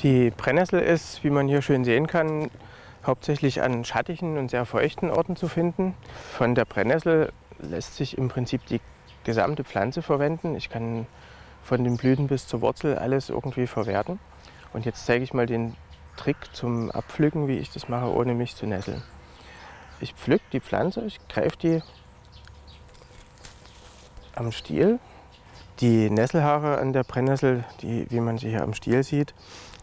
Die Brennnessel ist, wie man hier schön sehen kann, hauptsächlich an schattigen und sehr feuchten Orten zu finden. Von der Brennnessel lässt sich im Prinzip die gesamte Pflanze verwenden. Ich kann von den Blüten bis zur Wurzel alles irgendwie verwerten. Und jetzt zeige ich mal den Trick zum Abpflücken, wie ich das mache, ohne mich zu nesseln. Ich pflück die Pflanze, ich greife die am Stiel. Die Nesselhaare an der Brennnessel, die, wie man sie hier am Stiel sieht,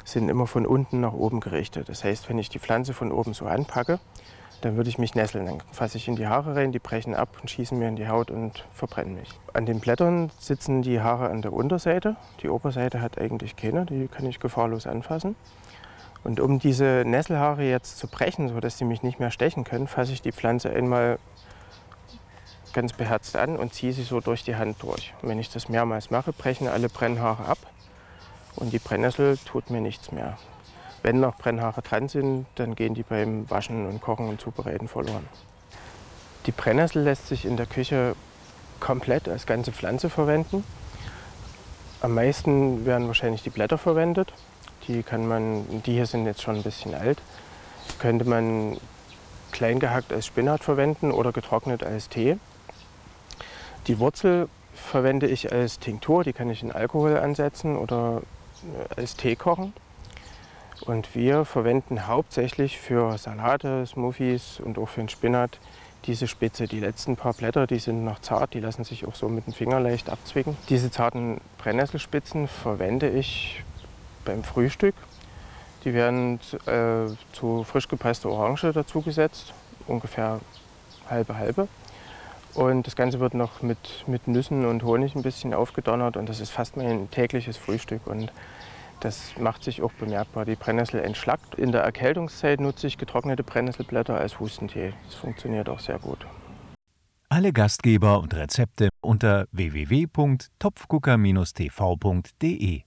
sind immer von unten nach oben gerichtet. Das heißt, wenn ich die Pflanze von oben so anpacke, dann würde ich mich nesseln. Dann fasse ich in die Haare rein, die brechen ab und schießen mir in die Haut und verbrennen mich. An den Blättern sitzen die Haare an der Unterseite. Die Oberseite hat eigentlich keine, die kann ich gefahrlos anfassen. Und um diese Nesselhaare jetzt zu brechen, sodass sie mich nicht mehr stechen können, fasse ich die Pflanze einmal ganz beherzt an und ziehe sie so durch die Hand durch. Und wenn ich das mehrmals mache, brechen alle Brennhaare ab und die Brennnessel tut mir nichts mehr. Wenn noch Brennhaare dran sind, dann gehen die beim Waschen und Kochen und Zubereiten verloren. Die Brennnessel lässt sich in der Küche komplett als ganze Pflanze verwenden. Am meisten werden wahrscheinlich die Blätter verwendet. Die kann man, die hier sind jetzt schon ein bisschen alt. Könnte man klein gehackt als Spinat verwenden oder getrocknet als Tee. Die Wurzel verwende ich als Tinktur, die kann ich in Alkohol ansetzen oder als Tee kochen. Und wir verwenden hauptsächlich für Salate, Smoothies und auch für den Spinat diese Spitze. Die letzten paar Blätter, die sind noch zart, die lassen sich auch so mit dem Finger leicht abzwicken. Diese zarten Brennnesselspitzen verwende ich beim Frühstück. Die werden äh, zu frisch gepresster Orange dazugesetzt, ungefähr halbe halbe. Und das Ganze wird noch mit, mit Nüssen und Honig ein bisschen aufgedonnert und das ist fast mein tägliches Frühstück. Und das macht sich auch bemerkbar. Die Brennnessel entschlackt. In der Erkältungszeit nutze ich getrocknete Brennnesselblätter als Hustentee. Das funktioniert auch sehr gut. Alle Gastgeber und Rezepte unter www.topfgucker-tv.de